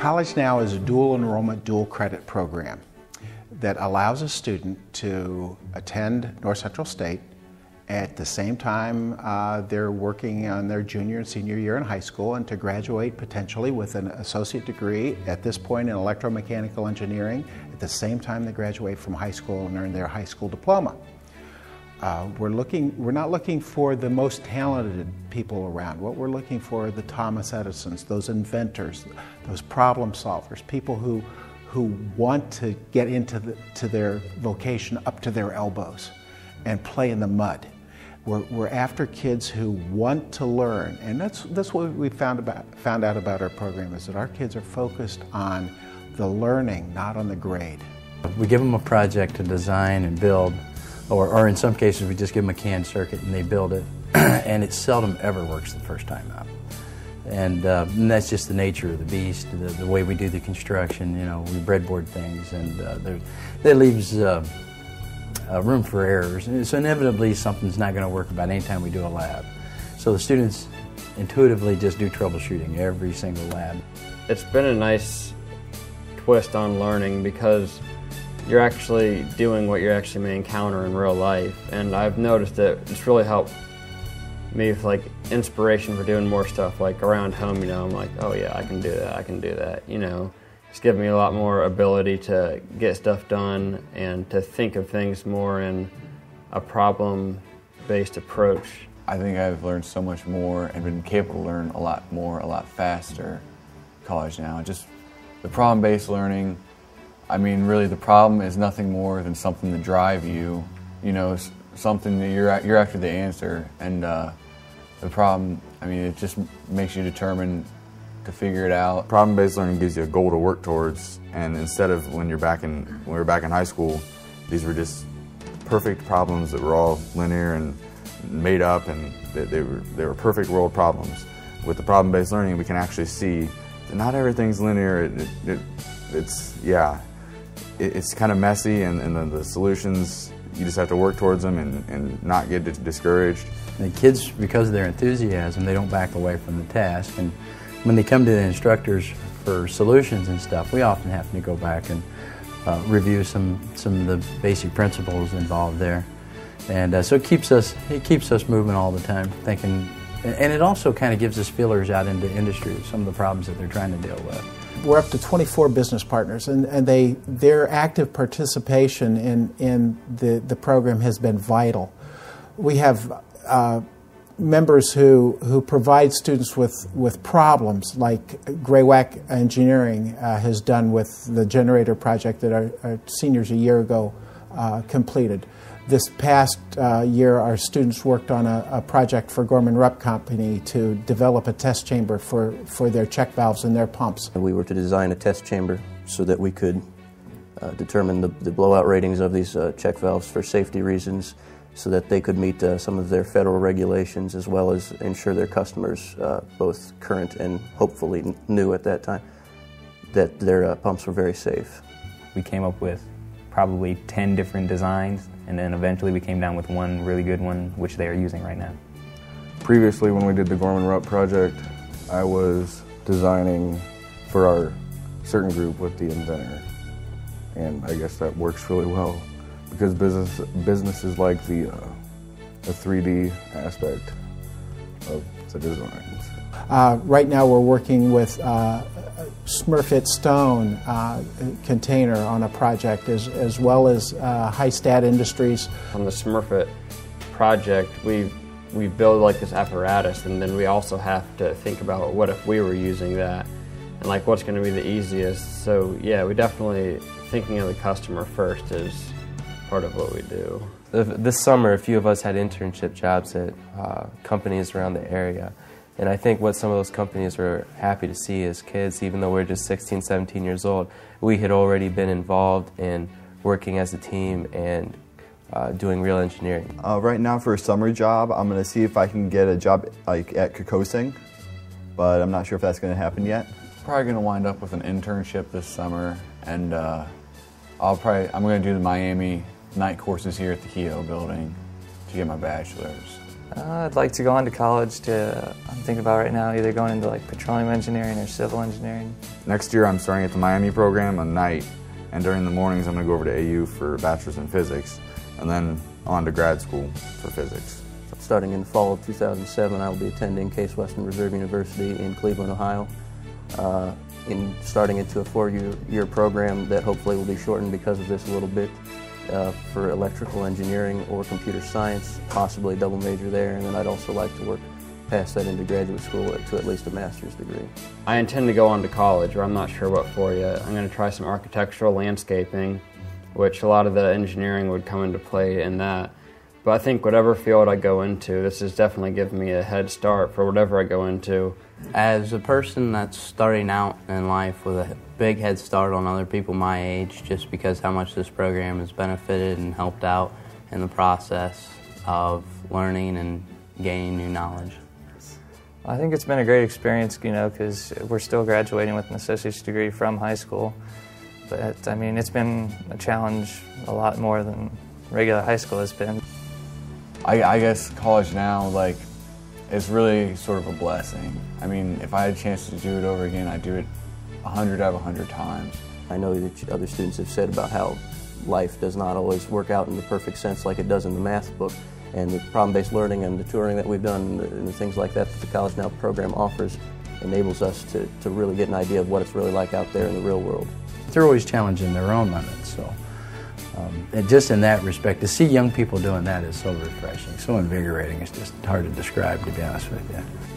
College Now is a dual enrollment, dual credit program that allows a student to attend North Central State at the same time uh, they're working on their junior and senior year in high school and to graduate potentially with an associate degree at this point in electromechanical engineering at the same time they graduate from high school and earn their high school diploma. Uh, we're looking, we're not looking for the most talented people around. What we're looking for are the Thomas Edisons, those inventors, those problem solvers, people who, who want to get into the, to their vocation up to their elbows and play in the mud. We're, we're after kids who want to learn, and that's, that's what we found, about, found out about our program is that our kids are focused on the learning, not on the grade. We give them a project to design and build or, or in some cases we just give them a canned circuit and they build it. And it seldom ever works the first time out. And, uh, and that's just the nature of the beast the, the, way we do the construction you know we breadboard things and uh, that leaves uh, room for errors. And so inevitably something's not going to work about any time we do a lab. So the students intuitively just do troubleshooting every single lab. It's been a nice twist on learning because you're actually doing what you actually may encounter in real life. And I've noticed that it's really helped me with like inspiration for doing more stuff like around home, you know, I'm like, oh yeah, I can do that, I can do that, you know. It's given me a lot more ability to get stuff done and to think of things more in a problem-based approach. I think I've learned so much more and been capable to learn a lot more, a lot faster college now. Just the problem-based learning, I mean, really, the problem is nothing more than something to drive you. You know, something that you're you're after the answer, and uh, the problem. I mean, it just makes you determined to figure it out. Problem-based learning gives you a goal to work towards, and instead of when you're back in when we were back in high school, these were just perfect problems that were all linear and made up, and they, they were they were perfect world problems. With the problem-based learning, we can actually see that not everything's linear. It, it, it, it's yeah, it's kind of messy and, and the, the, solutions, you just have to work towards them and, and not get discouraged. The kids, because of their enthusiasm, they don't back away from the task. And when they come to the instructors for solutions and stuff, we often have to go back and uh, review some, some of the basic principles involved there. And uh, so it keeps us it keeps us moving all the time, thinking, and it also kind of gives us feelers out into industry, some of the problems that they're trying to deal with we're up to 24 business partners, and, and they, their active participation in, in the, the program has been vital. We have uh, members who, who provide students with, with problems, like Graywack Engineering uh, has done with the generator project that our, our seniors a year ago uh, completed. This past uh, year, our students worked on a, a, project for Gorman Rupp Company to develop a test chamber for, for their check valves and their pumps. We were to design a test chamber so that we could uh, determine the, the, blowout ratings of these uh, check valves for safety reasons so that they could meet uh, some of their federal regulations as well as ensure their customers, uh, both current and hopefully new at that time, that their uh, pumps were very safe. We came up with probably 10 different designs and then eventually we came down with one really good one, which they are using right now. Previously, when we did the Gorman Rupp project, I was designing for our certain group with the inventor. And I guess that works really well because business businesses like the, uh, the 3D aspect of the designs. Uh, right now we're working with uh, Smurfit Stone uh, container on a project as, as well as uh, Hi-Stat Industries. On the Smurfit project, we, we build like this apparatus and then we also have to think about what if we were using that and like what's going to be the easiest. So yeah, we definitely thinking of the customer first is part of what we do. This summer, a few of us had internship jobs at uh, companies around the area. And I think what some of those companies were happy to see as kids, even though we're just 16, 17 years old, we had already been involved in working as a team and uh, doing real engineering. Uh, right now for a summer job, I'm going to see if I can get a job like at Kokosing, but I'm not sure if that's going to happen yet. Probably going to wind up with an internship this summer, and uh, I'll probably I'm going to do the Miami night courses here at the Kehoe building to get my bachelor's. Uh, I'd like to go on to college to, I'm thinking about right now, either going into like petroleum engineering or civil engineering. Next year I'm starting at the Miami program at night, and during the mornings I'm going to go over to AU for a bachelor's in physics, and then on to grad school for physics. Starting in the fall of 2007, I will be attending Case Western Reserve University in Cleveland, Ohio. Uh, in starting into a four-year year program that hopefully will be shortened because of this a little bit uh, for electrical engineering or computer science, possibly a double major there, and then I'd also like to work past that into graduate school to at least a master's degree. I intend to go on to college, or I'm not sure what for yet. I'm going to try some architectural landscaping, which a lot of the engineering would come into play in that. But I think whatever field I go into, this is definitely giving me a head start for whatever I go into. As a person that's starting out in life with a big head start on other people my age, just because how much this program has benefited and helped out in the process of learning and gaining new knowledge. I think it's been a great experience, you know, because we're still graduating with an associate's degree from high school. But I mean, it's been a challenge a lot more than regular high school has been. I, I guess college now, like, is really sort of a blessing. I mean, if I had a chance to do it over again, I'd do it 100 out of 100 times. I know that other students have said about how life does not always work out in the perfect sense like it does in the math book. And the problem-based learning and the touring that we've done and the, and the things like that that the College Now program offers enables us to, to really get an idea of what it's really like out there in the real world. They're always challenging their own limits, so um, and just in that respect, to see young people doing that is so refreshing, so invigorating. It's just hard to describe, to be honest with you.